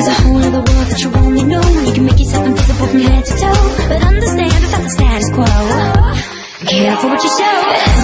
There's a whole other world that you only know. You can make yourself invisible from head to toe. But understand it's the status quo. Careful what you show.